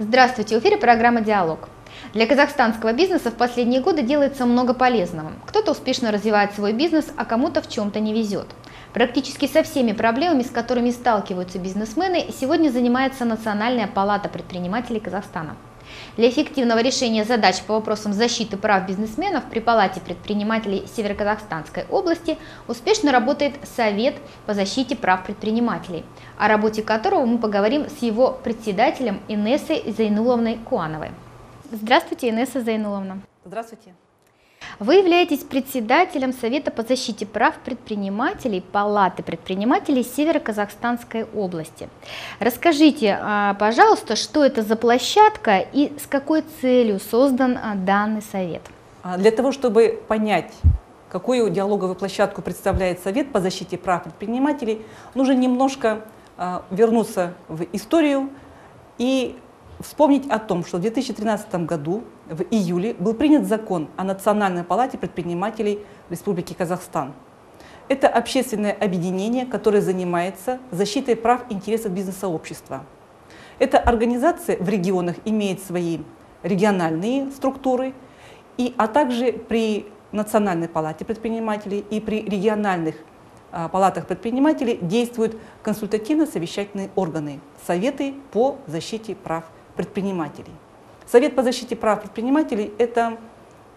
Здравствуйте, в эфире программа «Диалог». Для казахстанского бизнеса в последние годы делается много полезного. Кто-то успешно развивает свой бизнес, а кому-то в чем-то не везет. Практически со всеми проблемами, с которыми сталкиваются бизнесмены, сегодня занимается Национальная палата предпринимателей Казахстана. Для эффективного решения задач по вопросам защиты прав бизнесменов при Палате предпринимателей Североказахстанской области успешно работает Совет по защите прав предпринимателей, о работе которого мы поговорим с его председателем Инессой Зайнуловной Куановой. Здравствуйте, Инесса Зайнуловна. Здравствуйте. Вы являетесь председателем Совета по защите прав предпринимателей Палаты предпринимателей Северо-Казахстанской области. Расскажите, а, пожалуйста, что это за площадка и с какой целью создан а, данный совет? А, для того, чтобы понять, какую диалоговую площадку представляет Совет по защите прав предпринимателей, нужно немножко вернуться в историю и вспомнить о том, что в 2013 году, в июле, был принят закон о Национальной палате предпринимателей Республики Казахстан. Это общественное объединение, которое занимается защитой прав и интересов бизнес-сообщества. Эта организация в регионах имеет свои региональные структуры, и, а также при Национальной палате предпринимателей и при региональных а, палатах предпринимателей действуют консультативно-совещательные органы, советы по защите прав предпринимателей. Совет по защите прав предпринимателей – это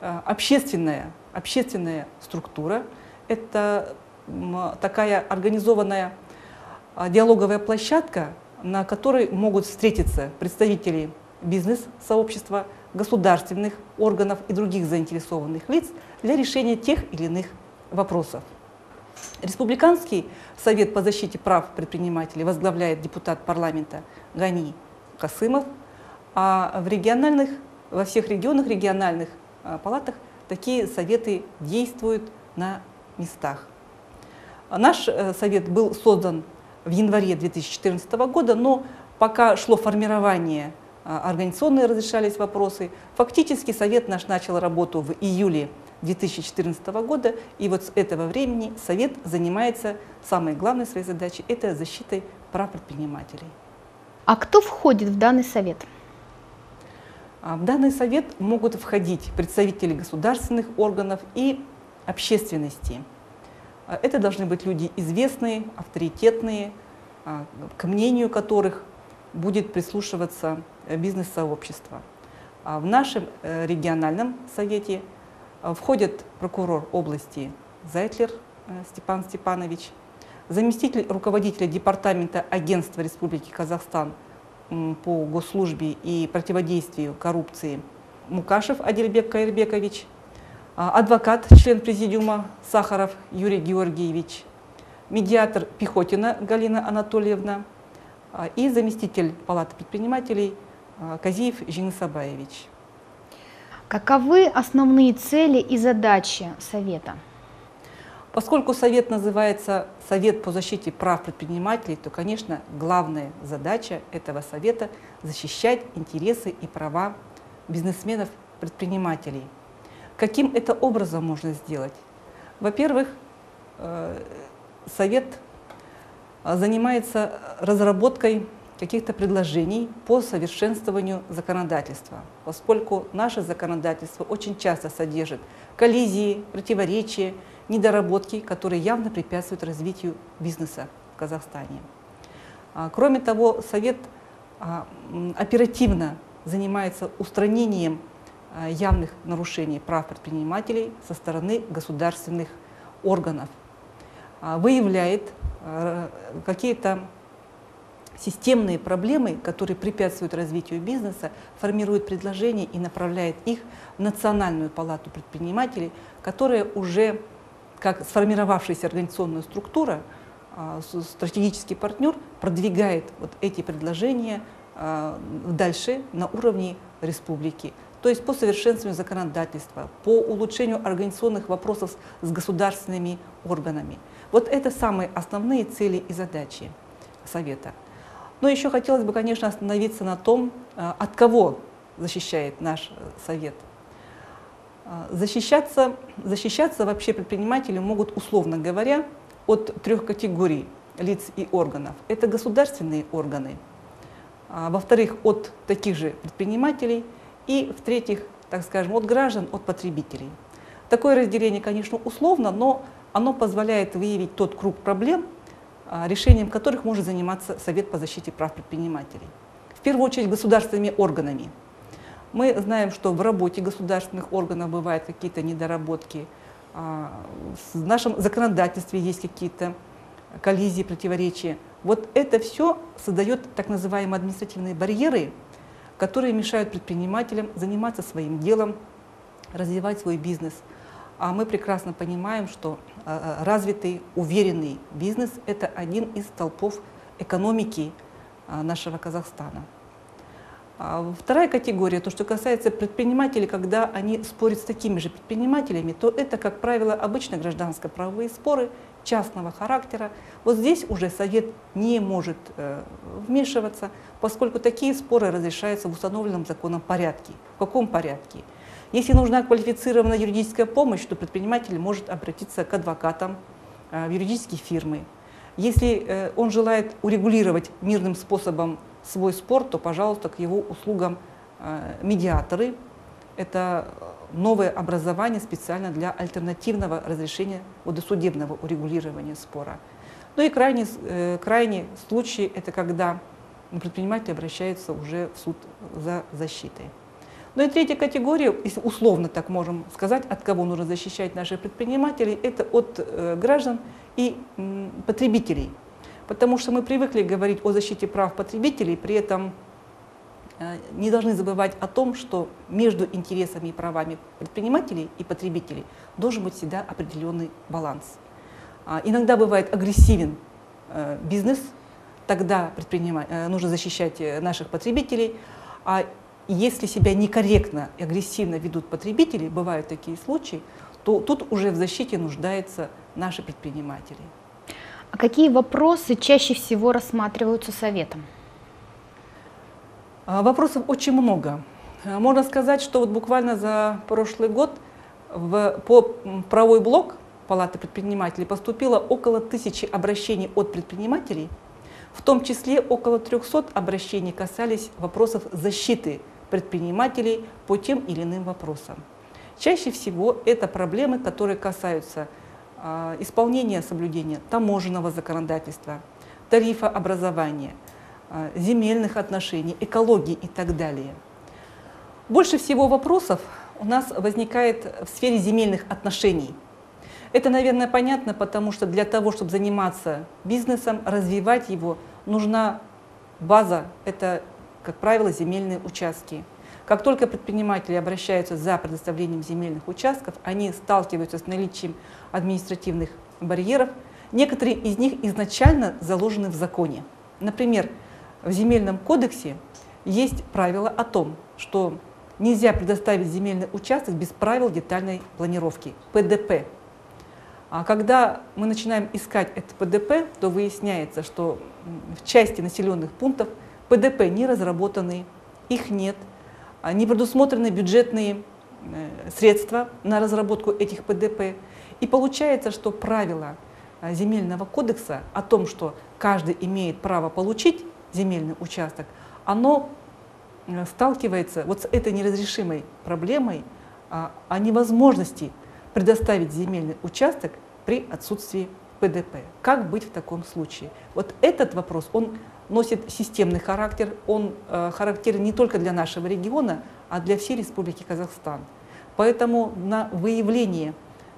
э, общественная, общественная структура, это такая организованная а, диалоговая площадка, на которой могут встретиться представители бизнес-сообщества, государственных органов и других заинтересованных лиц для решения тех или иных вопросов. Республиканский совет по защите прав предпринимателей возглавляет депутат парламента Гани Касымов, а в региональных, во всех регионах, региональных а, палатах такие советы действуют на местах. Наш э, совет был создан в январе 2014 года, но пока шло формирование а, организационные разрешались вопросы. Фактически совет наш начал работу в июле 2014 года, и вот с этого времени совет занимается самой главной своей задачей – это защитой прав предпринимателей. А кто входит в данный совет? А в данный совет могут входить представители государственных органов и общественности. А это должны быть люди известные, авторитетные, а, к мнению которых будет прислушиваться бизнес-сообщество. В нашем э, региональном совете входят прокурор области Зайтлер э, Степан Степанович, заместитель руководителя департамента агентства Республики Казахстан по госслужбе и противодействию коррупции Мукашев Адельбек Каирбекович, а, адвокат, член президиума Сахаров Юрий Георгиевич, медиатор Пехотина Галина Анатольевна а, и заместитель Палаты предпринимателей а, Казиев Жинсабаевич. Каковы основные цели и задачи Совета? Поскольку Совет называется Совет по защите прав предпринимателей, то, конечно, главная задача этого Совета – защищать интересы и права бизнесменов-предпринимателей. Каким это образом можно сделать? Во-первых, э, Совет занимается разработкой каких-то предложений по совершенствованию законодательства, поскольку наше законодательство очень часто содержит коллизии, противоречия, недоработки, которые явно препятствуют развитию бизнеса в Казахстане. А, кроме того, Совет а, оперативно занимается устранением а, явных нарушений прав предпринимателей со стороны государственных органов, выявляет какие-то системные проблемы, которые препятствуют развитию бизнеса, формирует предложения и направляет их в Национальную палату предпринимателей, которая уже как сформировавшаяся организационная структура, а, стратегический партнер продвигает вот эти предложения а, дальше на уровне республики. То есть по совершенствованию законодательства, по улучшению организационных вопросов с государственными органами. Вот это самые основные цели и задачи Совета. Но еще хотелось бы, конечно, остановиться на том, а, от кого защищает наш э, Совет. А, защищаться, защищаться вообще предприниматели могут, условно говоря, от трех категорий лиц и органов. Это государственные органы, а, во-вторых, от таких же предпринимателей и, в-третьих, так скажем, от граждан, от потребителей. Такое разделение, конечно, условно, но оно позволяет выявить тот круг проблем, решением которых может заниматься Совет по защите прав предпринимателей. В первую очередь государственными органами. Мы знаем, что в работе государственных органов бывают какие-то недоработки, а, в нашем законодательстве есть какие-то коллизии, противоречия. Вот это все создает так называемые административные барьеры, которые мешают предпринимателям заниматься своим делом, развивать свой бизнес. А мы прекрасно понимаем, что а, а, развитый, уверенный бизнес – это один из столпов экономики а, нашего Казахстана. Вторая категория, то, что касается предпринимателей, когда они спорят с такими же предпринимателями, то это, как правило, обычно гражданско-правовые споры частного характера. Вот здесь уже совет не может э, вмешиваться, поскольку такие споры разрешаются в установленном законом порядке. В каком порядке? Если нужна квалифицированная юридическая помощь, то предприниматель может обратиться к адвокатам, э, в юридические фирмы. Если э, он желает урегулировать мирным способом свой спор, то, пожалуйста, к его услугам э, медиаторы. Это новое образование специально для альтернативного разрешения водосудебного урегулирования спора. Ну и крайний, крайний случай – это когда предприниматель обращается уже в суд за защитой. Ну и третья категория, если условно так можем сказать, от кого нужно защищать наших предпринимателей, это от э, граждан и потребителей. Потому что мы привыкли говорить о защите прав потребителей, при этом э, не должны забывать о том, что между интересами и правами предпринимателей и потребителей должен быть всегда определенный баланс. А, иногда бывает агрессивен э, бизнес, тогда нужно защищать наших потребителей, а если себя некорректно и агрессивно ведут потребители, бывают такие случаи, то тут уже в защите нуждаются наши предприниматели. А какие вопросы чаще всего рассматриваются советом? А, вопросов очень много. А, можно сказать, что вот буквально за прошлый год в, по правовой блок Палаты предпринимателей поступило около тысячи обращений от предпринимателей, в том числе около 300 обращений касались вопросов защиты предпринимателей по тем или иным вопросам. Чаще всего это проблемы, которые касаются э, исполнения соблюдения таможенного законодательства, тарифа образования, э, земельных отношений, экологии и так далее. Больше всего вопросов у нас возникает в сфере земельных отношений. Это, наверное, понятно, потому что для того, чтобы заниматься бизнесом, развивать его, нужна база, это как правило, земельные участки. Как только предприниматели обращаются за предоставлением земельных участков, они сталкиваются с наличием административных барьеров. Некоторые из них изначально заложены в законе. Например, в земельном кодексе есть правило о том, что нельзя предоставить земельный участок без правил детальной планировки, ПДП. А когда мы начинаем искать это ПДП, то выясняется, что в части населенных пунктов – ПДП не разработаны, их нет, а не предусмотрены бюджетные э, средства на разработку этих ПДП. И получается, что правило э, земельного кодекса о том, что каждый имеет право получить земельный участок, оно э, сталкивается вот с этой неразрешимой проблемой а, о невозможности предоставить земельный участок при отсутствии ПДП. Как быть в таком случае? Вот этот вопрос, он носит системный характер, он э, характерен не только для нашего региона, а для всей Республики Казахстан. Поэтому на выявление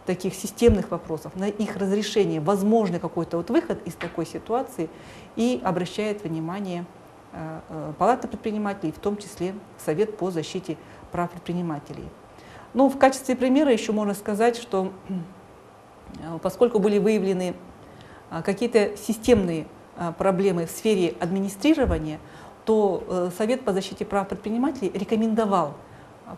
таких системных вопросов, на их разрешение, возможный какой-то вот выход из такой ситуации и обращает внимание э, э, Палата предпринимателей, в том числе Совет по защите прав предпринимателей. Ну, в качестве примера еще можно сказать, что поскольку были выявлены какие-то системные проблемы в сфере администрирования, то э, Совет по защите прав предпринимателей рекомендовал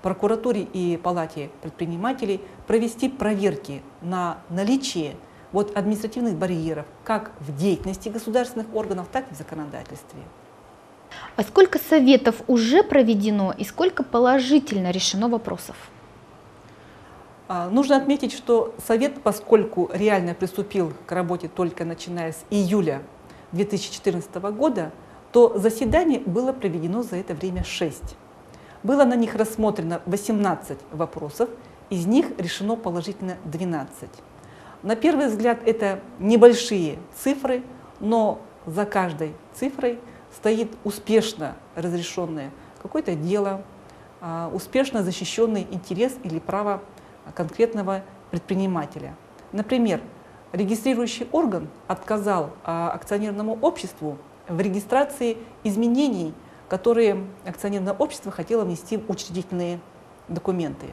прокуратуре и палате предпринимателей провести проверки на наличие вот административных барьеров как в деятельности государственных органов, так и в законодательстве. А сколько советов уже проведено и сколько положительно решено вопросов? А, нужно отметить, что Совет, поскольку реально приступил к работе только начиная с июля 2014 года, то заседаний было проведено за это время 6. Было на них рассмотрено 18 вопросов, из них решено положительно 12. На первый взгляд это небольшие цифры, но за каждой цифрой стоит успешно разрешенное какое-то дело, а, успешно защищенный интерес или право конкретного предпринимателя. Например, регистрирующий орган отказал а, акционерному обществу в регистрации изменений, которые акционерное общество хотело внести в учредительные документы.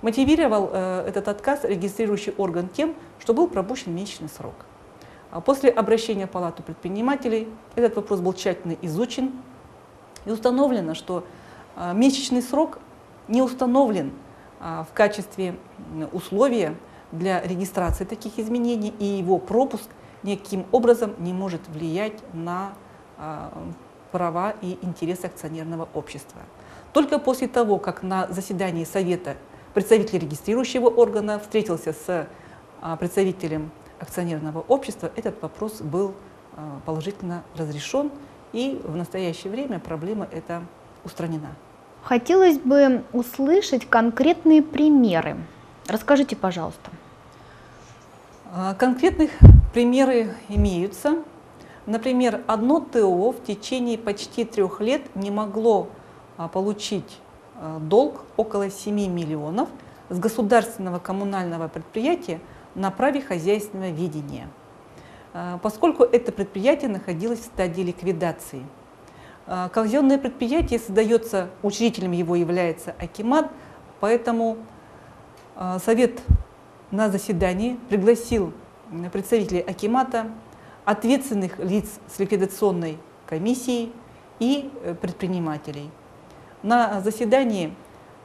Мотивировал э, этот отказ регистрирующий орган тем, что был пропущен месячный срок. А после обращения в Палату предпринимателей этот вопрос был тщательно изучен и установлено, что а, месячный срок не установлен в качестве условия для регистрации таких изменений, и его пропуск никаким образом не может влиять на а, права и интересы акционерного общества. Только после того, как на заседании Совета представитель регистрирующего органа встретился с представителем акционерного общества, этот вопрос был положительно разрешен, и в настоящее время проблема эта устранена. Хотелось бы услышать конкретные примеры. Расскажите, пожалуйста. А, конкретных примеры имеются. Например, одно ТО в течение почти трех лет не могло а, получить а, долг около 7 миллионов с государственного коммунального предприятия на праве хозяйственного ведения, поскольку это предприятие находилось в стадии ликвидации – казенное предприятие создается, учредителем его является Акимат, поэтому Совет на заседании пригласил представителей Акимата, ответственных лиц с ликвидационной комиссией и э, предпринимателей. На заседании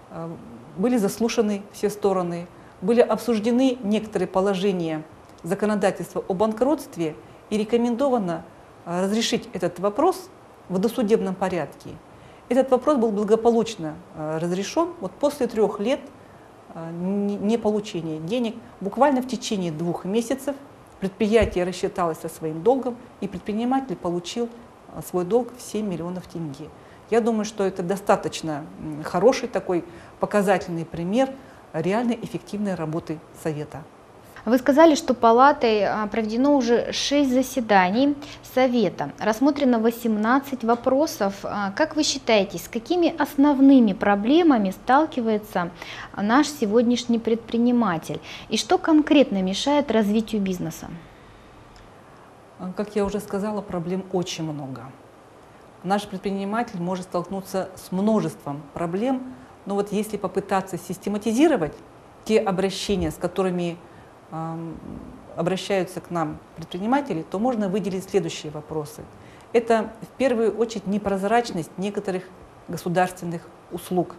а, были заслушаны все стороны, были обсуждены некоторые положения законодательства о банкротстве и рекомендовано разрешить этот вопрос в досудебном порядке. Этот вопрос был благополучно э, разрешен вот после трех лет э, не получения денег. Буквально в течение двух месяцев предприятие рассчиталось со своим долгом, и предприниматель получил э, свой долг в 7 миллионов тенге. Я думаю, что это достаточно хороший такой показательный пример реальной эффективной работы Совета. Вы сказали, что палатой а, проведено уже 6 заседаний Совета, рассмотрено 18 вопросов. А, как вы считаете, с какими основными проблемами сталкивается наш сегодняшний предприниматель и что конкретно мешает развитию бизнеса? Как я уже сказала, проблем очень много. Наш предприниматель может столкнуться с множеством проблем, но вот если попытаться систематизировать те обращения, с которыми обращаются к нам предприниматели, то можно выделить следующие вопросы. Это в первую очередь непрозрачность некоторых государственных услуг.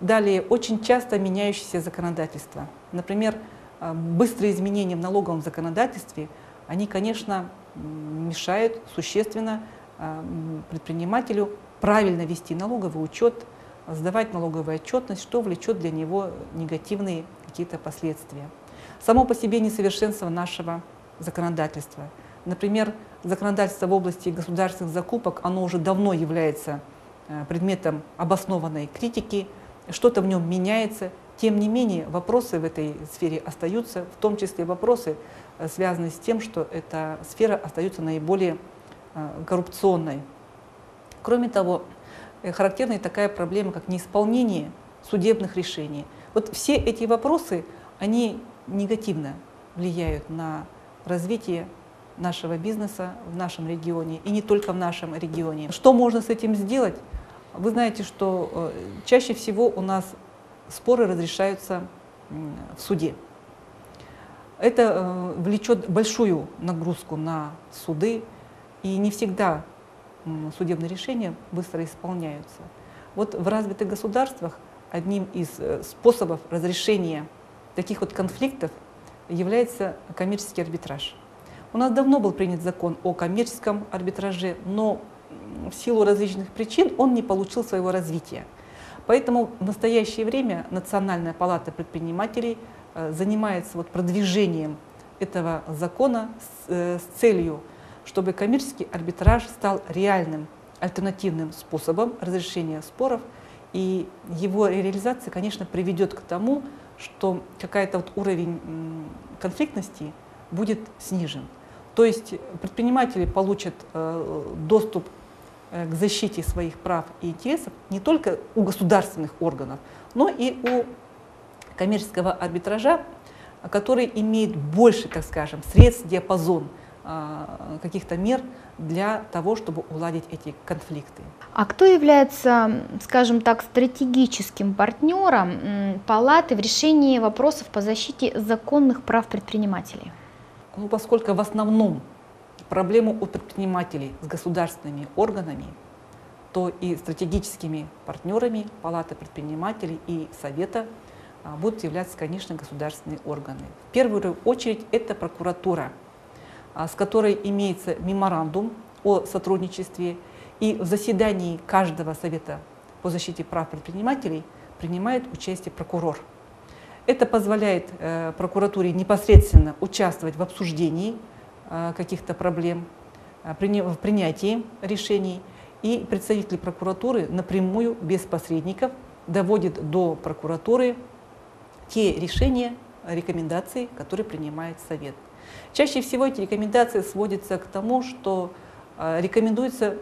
Далее, очень часто меняющееся законодательство. Например, быстрые изменения в налоговом законодательстве, они, конечно, мешают существенно предпринимателю правильно вести налоговый учет, сдавать налоговую отчетность, что влечет для него негативные какие-то последствия само по себе несовершенство нашего законодательства. Например, законодательство в области государственных закупок, оно уже давно является э, предметом обоснованной критики, что-то в нем меняется. Тем не менее, вопросы в этой сфере остаются, в том числе вопросы, э, связанные с тем, что эта сфера остается наиболее э, коррупционной. Кроме того, характерна такая проблема, как неисполнение судебных решений. Вот все эти вопросы, они негативно влияют на развитие нашего бизнеса в нашем регионе и не только в нашем регионе. Что можно с этим сделать? Вы знаете, что э, чаще всего у нас споры разрешаются в суде. Это э, влечет большую нагрузку на суды, и не всегда судебные решения быстро исполняются. Вот в развитых государствах одним из э, способов разрешения таких вот конфликтов является коммерческий арбитраж. У нас давно был принят закон о коммерческом арбитраже, но в силу различных причин он не получил своего развития. Поэтому в настоящее время Национальная палата предпринимателей э, занимается вот продвижением этого закона с, э, с целью, чтобы коммерческий арбитраж стал реальным альтернативным способом разрешения споров, и его реализация, конечно, приведет к тому, что какая-то вот уровень конфликтности будет снижен. То есть предприниматели получат э, доступ э, к защите своих прав и интересов не только у государственных органов, но и у коммерческого арбитража, который имеет больше, так скажем, средств, диапазон каких-то мер для того, чтобы уладить эти конфликты. А кто является, скажем так, стратегическим партнером палаты в решении вопросов по защите законных прав предпринимателей? Ну, поскольку в основном проблему у предпринимателей с государственными органами, то и стратегическими партнерами Палаты предпринимателей и Совета а, будут являться, конечно, государственные органы. В первую очередь это прокуратура, а, с которой имеется меморандум о сотрудничестве, и в заседании каждого Совета по защите прав предпринимателей принимает участие прокурор. Это позволяет э, прокуратуре непосредственно участвовать в обсуждении э, каких-то проблем, э, в принятии решений, и представители прокуратуры напрямую, без посредников, доводят до прокуратуры те решения, рекомендации, которые принимает Совет. Чаще всего эти рекомендации сводятся к тому, что э, рекомендуется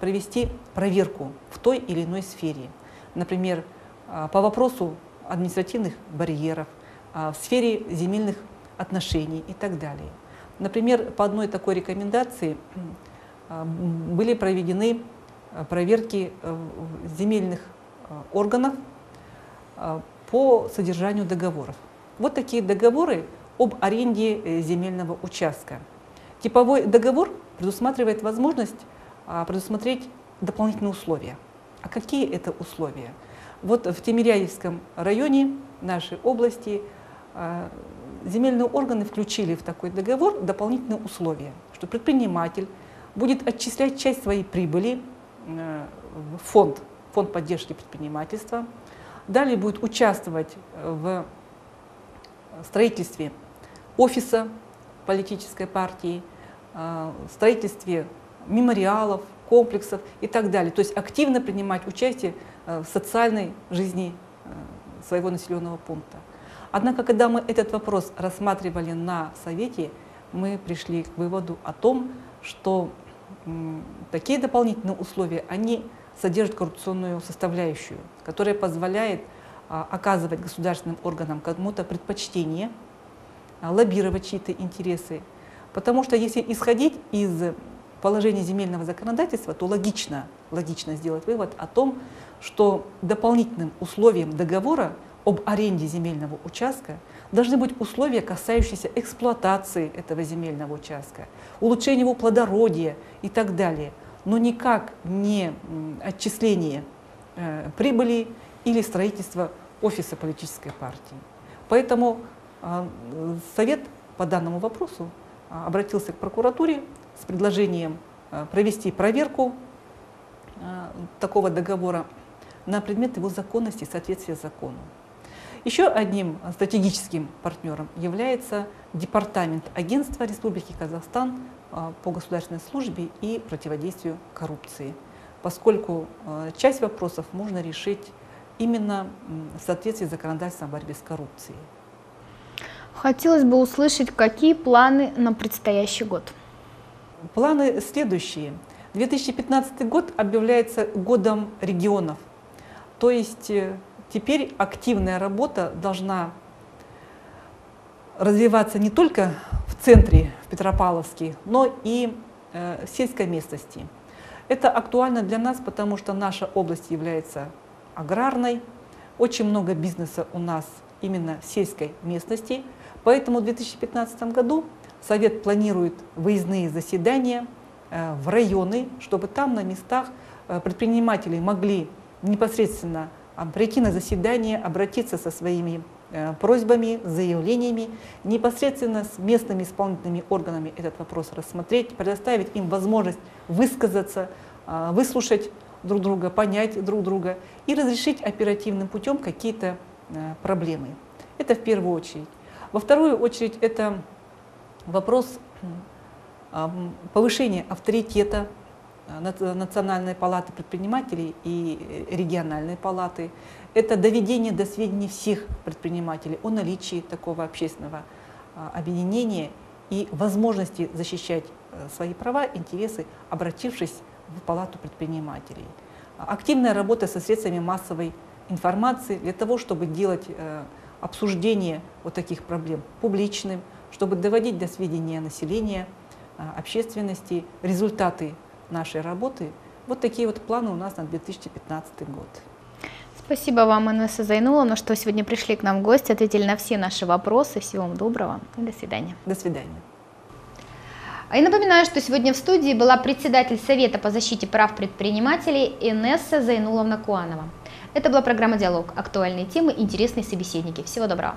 провести проверку в той или иной сфере. Например, э, по вопросу административных барьеров, э, в сфере земельных отношений и так далее. Например, по одной такой рекомендации были проведены проверки земельных органов по содержанию договоров. Вот такие договоры об аренде э, земельного участка. Типовой договор предусматривает возможность а, предусмотреть дополнительные условия. А какие это условия? Вот в Тимиряевском районе нашей области а, земельные органы включили в такой договор дополнительные условия, что предприниматель будет отчислять часть своей прибыли э, в фонд, фонд поддержки предпринимательства, Далее будет участвовать в строительстве офиса политической партии, э, строительстве мемориалов, комплексов и так далее. То есть активно принимать участие э, в социальной жизни э, своего населенного пункта. Однако, когда мы этот вопрос рассматривали на Совете, мы пришли к выводу о том, что такие дополнительные условия, они содержит коррупционную составляющую, которая позволяет а, оказывать государственным органам кому-то предпочтение, лоббировать чьи-то интересы. Потому что если исходить из положения земельного законодательства, то логично, логично сделать вывод о том, что дополнительным условием договора об аренде земельного участка должны быть условия, касающиеся эксплуатации этого земельного участка, улучшения его плодородия и так далее – но никак не отчисление э, прибыли или строительство офиса политической партии. Поэтому Совет по данному вопросу э, обратился к прокуратуре с предложением провести проверку такого договора на предмет его законности и соответствия закону. Еще одним стратегическим партнером является Департамент Агентства Республики Казахстан а, по государственной службе и противодействию коррупции, поскольку а, часть вопросов можно решить именно в соответствии с законодательством о борьбе с коррупцией. Хотелось бы услышать, какие планы на предстоящий год? Планы следующие. 2015 год объявляется годом регионов. То есть э, теперь активная работа должна развиваться не только в центре, в Петропавловске, но и э, в сельской местности. Это актуально для нас, потому что наша область является аграрной, очень много бизнеса у нас именно в сельской местности, поэтому в 2015 году Совет планирует выездные заседания э, в районы, чтобы там на местах э, предприниматели могли непосредственно прийти на заседание, обратиться со своими Э, просьбами, заявлениями, непосредственно с местными исполнительными органами этот вопрос рассмотреть, предоставить им возможность высказаться, выслушать друг друга, понять друг друга и разрешить оперативным путем какие-то проблемы. Это в первую очередь. Во вторую очередь это вопрос повышения авторитета Национальной палаты предпринимателей и региональной палаты. Это доведение до сведения всех предпринимателей о наличии такого общественного объединения и возможности защищать свои права, интересы, обратившись в палату предпринимателей. Активная работа со средствами массовой информации для того, чтобы делать обсуждение вот таких проблем публичным, чтобы доводить до сведения населения, а, общественности результаты нашей работы. Вот такие вот планы у нас на 2015 год. Спасибо вам, Инесса Зайнуловна, что сегодня пришли к нам в гости, ответили на все наши вопросы. Всего вам доброго и до свидания. До свидания. А я напоминаю, что сегодня в студии была председатель Совета по защите прав предпринимателей Инесса Зайнуловна Куанова. Это была программа «Диалог». Актуальные темы, интересные собеседники. Всего доброго.